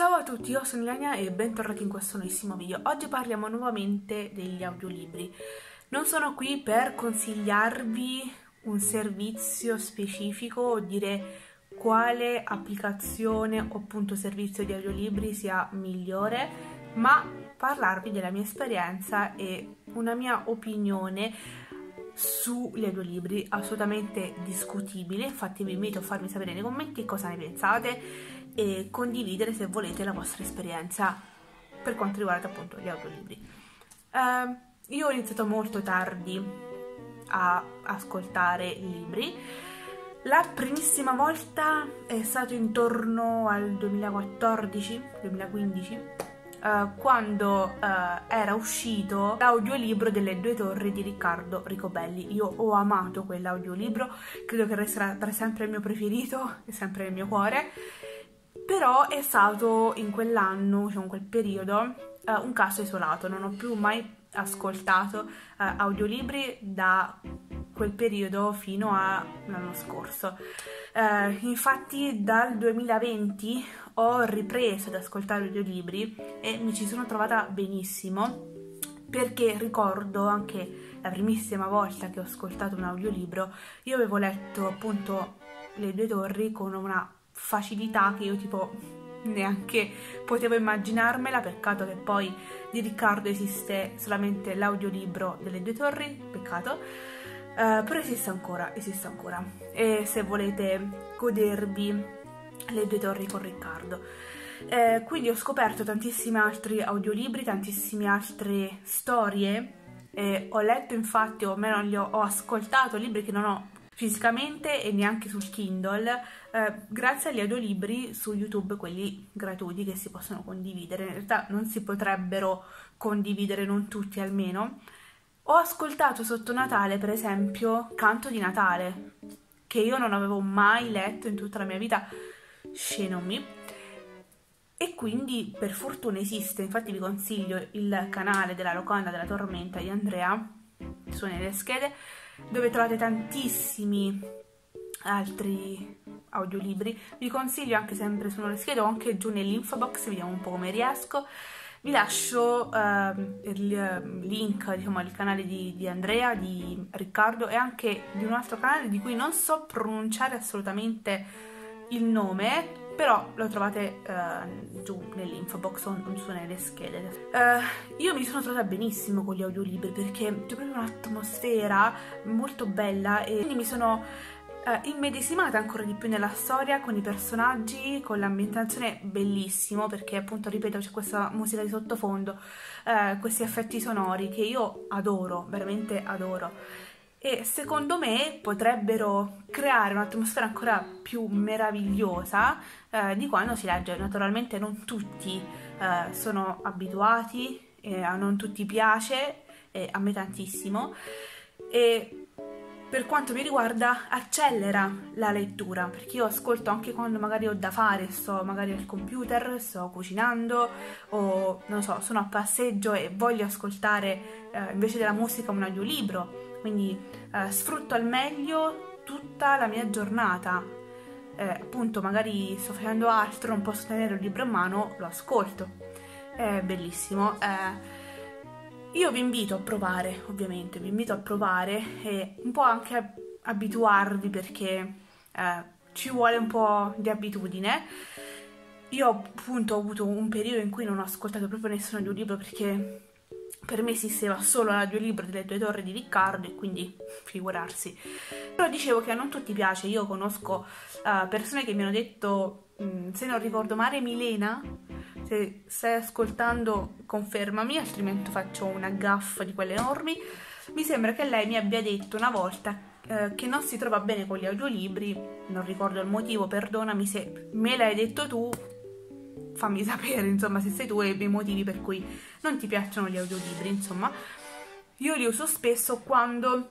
Ciao a tutti, io sono Ilania e bentornati in questo nuovissimo video. Oggi parliamo nuovamente degli audiolibri. Non sono qui per consigliarvi un servizio specifico o dire quale applicazione o appunto servizio di audiolibri sia migliore, ma parlarvi della mia esperienza e una mia opinione sugli audiolibri assolutamente discutibile. Infatti vi invito a farmi sapere nei commenti cosa ne pensate e condividere se volete la vostra esperienza per quanto riguarda appunto gli audiolibri. Uh, io ho iniziato molto tardi a ascoltare libri. La primissima volta è stato intorno al 2014-2015 Uh, quando uh, era uscito l'audiolibro delle due torri di Riccardo Ricobelli. Io ho amato quell'audiolibro, credo che resterà per sempre il mio preferito, è sempre nel mio cuore però è stato in quell'anno, diciamo in quel periodo, uh, un caso isolato, non ho più mai ascoltato uh, audiolibri da quel periodo fino all'anno scorso. Uh, infatti dal 2020 ho ripreso ad ascoltare audiolibri e mi ci sono trovata benissimo perché ricordo anche la primissima volta che ho ascoltato un audiolibro, io avevo letto appunto Le due torri con una facilità che io tipo neanche potevo immaginarmela, peccato che poi di Riccardo esiste solamente l'audiolibro delle due torri, peccato, uh, però esiste ancora, esiste ancora e se volete godervi le due torri con Riccardo. Eh, quindi ho scoperto tantissimi altri audiolibri, tantissime altre storie, eh, ho letto infatti, o almeno ho, ho ascoltato libri che non ho fisicamente e neanche sul Kindle, eh, grazie agli audiolibri su YouTube, quelli gratuiti che si possono condividere. In realtà non si potrebbero condividere, non tutti almeno. Ho ascoltato sotto Natale, per esempio, Canto di Natale, che io non avevo mai letto in tutta la mia vita, Scenomi. E quindi per fortuna esiste, infatti vi consiglio il canale della locanda della tormenta di Andrea, su nelle schede, dove trovate tantissimi altri audiolibri. Vi consiglio anche sempre su le schede o anche giù nell'info box, vediamo un po' come riesco. Vi lascio uh, il ehm, link diciamo, al canale di, di, Andrea, di Riccardo e anche di un altro canale di cui non so pronunciare assolutamente il nome, però lo trovate uh, giù nell'info box o su nelle schede. Uh, io mi sono trovata benissimo con gli audiolibri perché c'è proprio un'atmosfera molto bella e quindi mi sono uh, immedesimata ancora di più nella storia con i personaggi, con l'ambientazione bellissimo perché appunto ripeto c'è questa musica di sottofondo, questi effetti sonori che io adoro, veramente adoro e secondo me potrebbero creare un'atmosfera ancora più meravigliosa eh, di quando si legge. Naturalmente non tutti eh, sono abituati, eh, a non tutti piace, a me tantissimo e per quanto mi riguarda accelera la lettura perché io ascolto anche quando magari ho da fare, sto magari al computer, sto cucinando o non so, sono a passeggio e voglio ascoltare eh, invece della musica un audiolibro quindi eh, sfrutto al meglio tutta la mia giornata. Eh, appunto, magari sto facendo altro, non posso tenere un libro in mano, lo ascolto. È bellissimo. Eh, io vi invito a provare, ovviamente, vi invito a provare e un po' anche a abituarvi perché eh, ci vuole un po' di abitudine. Io appunto ho avuto un periodo in cui non ho ascoltato proprio nessun audiolibro perché per me esisteva solo l'audiolibro delle due torri di Riccardo e quindi figurarsi. Però dicevo che a non tutti piace, io conosco uh, persone che mi hanno detto, mh, mm, se non ricordo male, Milena, se stai ascoltando confermami, altrimenti faccio una gaffa di quelle enormi. Mi sembra che lei mi abbia detto una volta uh, che non si trova bene con gli audiolibri, non ricordo il motivo, perdonami se me l'hai detto tu, fammi sapere, insomma, se sei tu e i motivi per cui non ti piacciono gli audiolibri, insomma. Io li uso spesso quando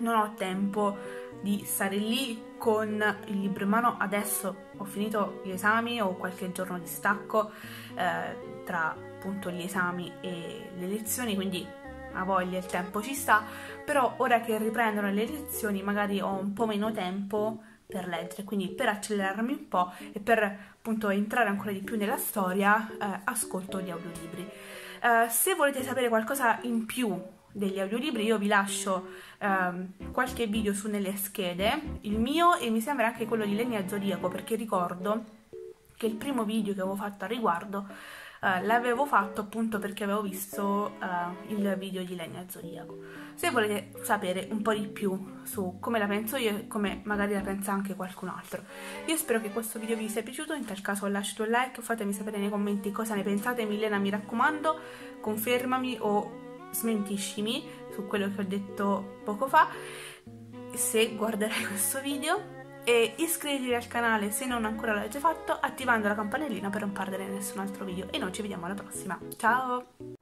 non ho tempo di stare lì con il libro in mano. Adesso ho finito gli esami, ho qualche giorno di stacco eh, tra appunto gli esami e le lezioni, quindi a voglia il tempo ci sta, però ora che riprendono le lezioni magari ho un po' meno tempo per leggere, quindi per accelerarmi un po' e per appunto entrare ancora di più nella storia, eh, ascolto gli audiolibri. Eh, se volete sapere qualcosa in più degli audiolibri io vi lascio ehm, qualche video su nelle schede, il mio e mi sembra anche quello di Legna Zodiaco perché ricordo che il primo video che avevo fatto a riguardo eh, l'avevo fatto appunto perché avevo visto eh, il video di Legna Zodiaco. Se volete sapere un po' di più su come la penso io e come magari la pensa anche qualcun altro, io spero che questo video vi sia piaciuto, in tal caso lasciate un like, fatemi sapere nei commenti cosa ne pensate, Milena mi raccomando, confermami o smentiscimi su quello che ho detto poco fa. Se guarderai questo video e iscrivetevi al canale se non ancora l'avete fatto attivando la campanellina per non perdere nessun altro video. E noi ci vediamo alla prossima. Ciao